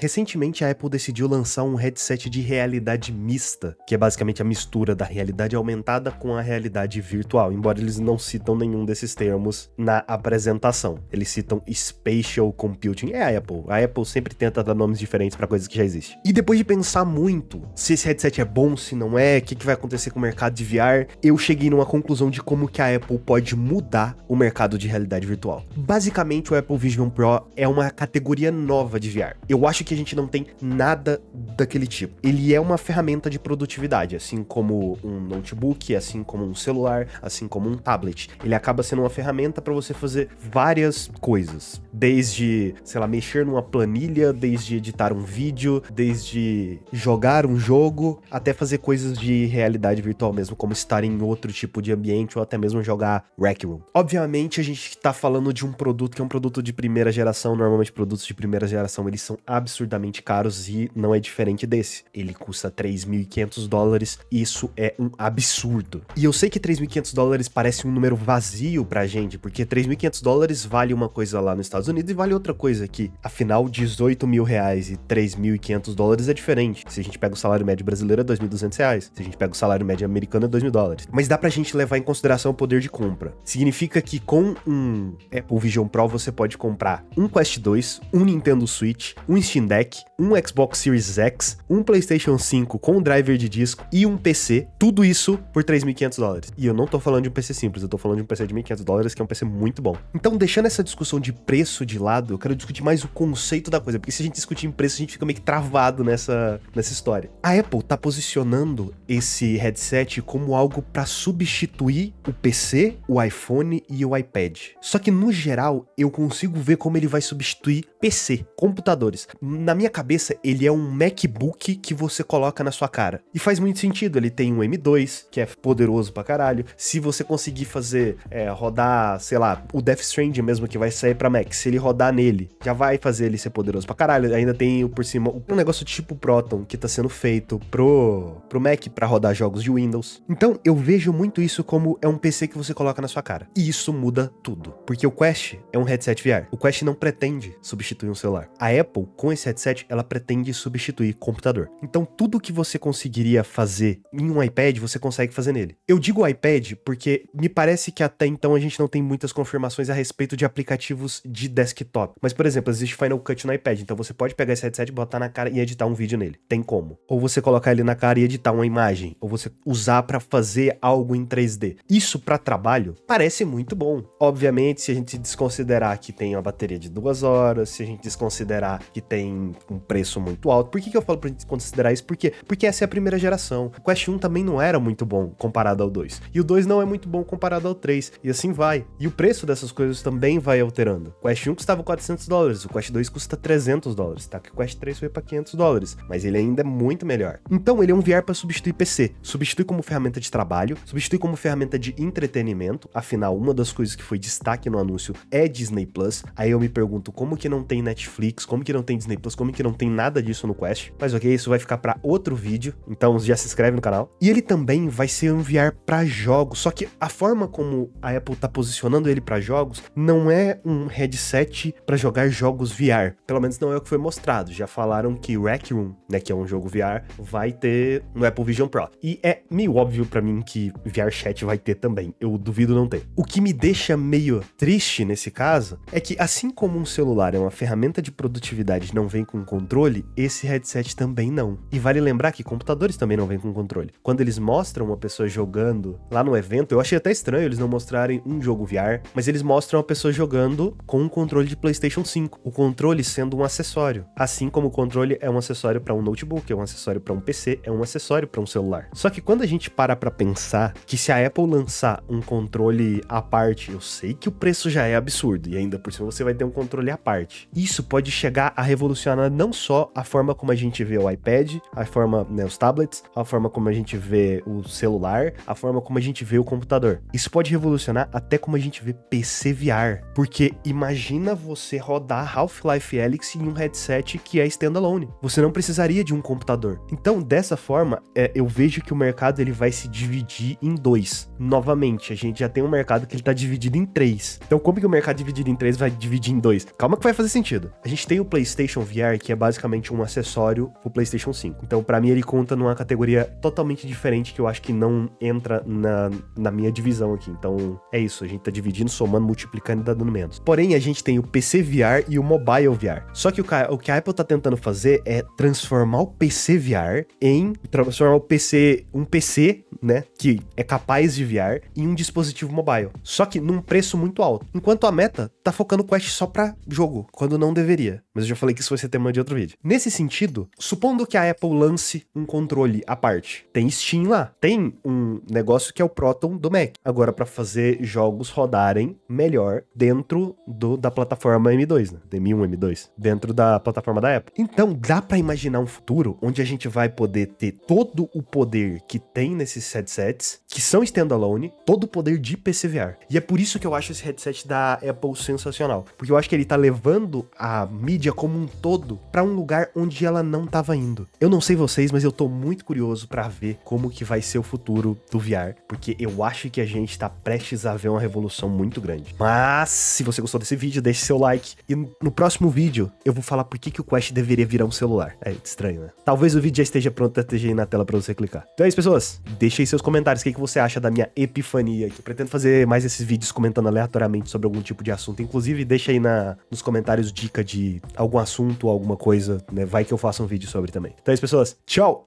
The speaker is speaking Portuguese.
Recentemente a Apple decidiu lançar um headset de realidade mista, que é basicamente a mistura da realidade aumentada com a realidade virtual, embora eles não citam nenhum desses termos na apresentação. Eles citam Spatial Computing. É a Apple. A Apple sempre tenta dar nomes diferentes para coisas que já existem. E depois de pensar muito se esse headset é bom, se não é, o que, que vai acontecer com o mercado de VR, eu cheguei numa conclusão de como que a Apple pode mudar o mercado de realidade virtual. Basicamente, o Apple Vision Pro é uma categoria nova de VR. Eu acho que a gente não tem nada daquele tipo. Ele é uma ferramenta de produtividade, assim como um notebook, assim como um celular, assim como um tablet. Ele acaba sendo uma ferramenta para você fazer várias coisas, desde, sei lá, mexer numa planilha, desde editar um vídeo, desde jogar um jogo, até fazer coisas de realidade virtual mesmo, como estar em outro tipo de ambiente ou até mesmo jogar Rec Room. Obviamente, a gente tá falando de um produto que é um produto de primeira geração, normalmente produtos de primeira geração eles são absurdamente caros e não é diferente desse. Ele custa 3.500 dólares, isso é um absurdo. E eu sei que 3.500 dólares parece um número vazio pra gente, porque 3.500 dólares vale uma coisa lá nos Estados Unidos e vale outra coisa aqui. Afinal, 18 mil reais e 3.500 dólares é diferente. Se a gente pega o salário médio brasileiro é 2.200 reais. Se a gente pega o salário médio americano é 2.000 dólares. Mas dá pra gente levar em consideração o poder de compra. Significa que com um Apple Vision Pro você pode comprar um Quest 2, um Nintendo Switch, um Steam Deck, um Xbox Series X, um PlayStation 5 com driver de disco e um PC. Tudo isso por 3.500 dólares. E eu não tô falando de um PC simples, eu tô falando de um PC de 1.500 dólares que é um PC muito bom. Então, deixando essa discussão de preço de lado, eu quero discutir mais o conceito da coisa, porque se a gente discutir em preço, a gente fica meio que travado nessa, nessa história. A Apple tá posicionando esse headset como algo para substituir o PC, o iPhone e o iPad. Só que no geral, eu consigo ver como ele vai substituir PC, computadores. Na minha cabeça, ele é um MacBook que você coloca na sua cara. E faz muito sentido, ele tem um M2, que é poderoso pra caralho. Se você conseguir fazer é, rodar, sei lá, o Death Stranding mesmo que vai sair pra Mac, se ele rodar nele, já vai fazer ele ser poderoso pra caralho. Ainda tem por cima um negócio tipo Proton que tá sendo feito pro, pro Mac para rodar jogos de Windows. Então eu vejo muito isso como é um PC que você coloca na sua cara. E isso muda tudo. Porque o Quest é um headset VR. O Quest não pretende substituir um celular. A Apple, com esse headset, ela pretende substituir computador. Então tudo que você conseguiria fazer em um iPad, você consegue fazer nele. Eu digo iPad porque me parece que até então a gente não tem muitas confirmações a respeito de aplicativos de desktop. Mas, por exemplo, existe Final Cut no iPad, então você pode pegar esse headset, botar na cara e editar um vídeo nele. Tem como. Ou você colocar ele na cara e editar uma imagem, ou você usar para fazer algo em 3D. Isso para trabalho parece muito bom. Obviamente, se a gente desconsiderar que tem uma bateria de duas horas, se a gente desconsiderar que tem um preço muito alto. Por que, que eu falo pra gente considerar isso? Por quê? Porque essa é a primeira geração. O Quest 1 também não era muito bom comparado ao 2. E o 2 não é muito bom comparado ao 3. E assim vai. E o preço dessas coisas também vai alterando. O Quest 1 custava 400 dólares, o Quest 2 custa 300 dólares, tá? Que o Quest 3 foi para 500 dólares, mas ele ainda é muito melhor. Então ele é um VR para substituir PC, substitui como ferramenta de trabalho, substitui como ferramenta de entretenimento. Afinal, uma das coisas que foi destaque no anúncio é Disney Plus. Aí eu me pergunto como que não tem Netflix, como que não tem Disney Plus, como que não tem nada disso no Quest. Mas ok, isso vai ficar para outro vídeo, então já se inscreve no canal. E ele também vai ser VR para jogos, só que a forma como a Apple tá posicionando ele para jogos não é um headset para jogar jogos VR. Pelo menos não é o que foi mostrado. Já falaram que Rec Room, né, que é um jogo VR, vai ter no Apple Vision Pro. E é meio óbvio para mim que VR Chat vai ter também. Eu duvido não ter. O que me deixa meio triste nesse caso é que assim como um celular é uma ferramenta de produtividade não vem com controle, esse headset também não. E vale lembrar que computadores também não vêm com controle. Quando eles mostram uma pessoa jogando lá no evento, eu achei até estranho eles não mostrarem um jogo VR, mas eles mostram uma pessoa jogando com um controle de PlayStation 5. O controle sendo um acessório, assim como o controle é um acessório para um notebook, é um acessório para um PC, é um acessório para um celular. Só que quando a gente para para pensar que se a Apple lançar um controle à parte, eu sei que o preço já é absurdo e ainda por cima você vai ter um controle à parte. Isso pode chegar a revolucionar não só a forma como a gente vê o iPad, a forma, né, os tablets, a forma como a gente vê o celular, a forma como a gente vê o computador. Isso pode revolucionar até como a gente vê PC VR, porque imagina você rodar Half-Life Alyx em um headset que é standalone. Você não precisaria de um computador. Então, dessa forma, é, eu vejo que o mercado ele vai se dividir em dois. Novamente, a gente já tem um mercado que ele tá dividido em três. Então, como que o mercado dividido em três vai dividir em dois? Calma que vai fazer sentido. A gente tem o PlayStation VR, que é basicamente um acessório pro PlayStation 5. Então, para mim, ele conta numa categoria totalmente diferente que eu acho que não entra na, na minha divisão aqui. Então, é isso. A gente tá dividindo, somando, multiplicando e tá dando menos. Porém, a gente tem o PC VR e o Mobile VR. Só que o, o que a Apple tá tentando fazer é transformar o PC VR em transformar o PC, um PC, né, que é capaz de VR em um dispositivo mobile. Só que num preço muito alto. Enquanto a Meta tá focando o Quest só para jogo, quando não deveria. Mas eu já falei que isso vai ser tema de outro vídeo. Nesse sentido, supondo que a Apple lance um controle à parte, tem Steam lá, tem um negócio que é o Proton do Mac. Agora para fazer jogos rodarem melhor dentro do, da plataforma M2, né? M1, M2, dentro da plataforma da Apple. Então, dá para imaginar um futuro onde a gente vai poder ter todo o poder que tem nesses headsets, que são standalone, todo o poder de PCVR. E é por isso que eu acho esse headset da Apple sensacional, porque eu acho que ele tá levando a mídia como um todo para um lugar onde ela não tava indo. Eu não sei vocês, mas eu tô muito curioso para ver como que vai ser o futuro do VR, porque eu acho que a gente tá prestes a ver uma revolução muito grande. Mas se você gostou desse vídeo, deixe seu like e no próximo vídeo eu vou falar por que, que o Quest deveria virar um celular. É estranho, né? Talvez o vídeo já esteja pronto, esteja aí na tela para você clicar. Então é isso, pessoas. Deixe aí seus comentários, o que, que você acha da minha epifania, eu pretendo fazer mais esses vídeos comentando aleatoriamente sobre algum tipo de assunto. Inclusive, deixa aí na, nos comentários dica de algum assunto, alguma coisa, né? Vai que eu faça um vídeo sobre também. Então é isso, pessoas. Tchau!